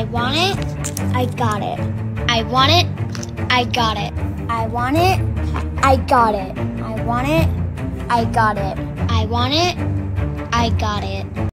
I want it. I got it. I want it. I got it. I want it. I got it. I want it. I got it. I want it. I got it.